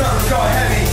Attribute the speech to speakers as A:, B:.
A: suckers got heavy.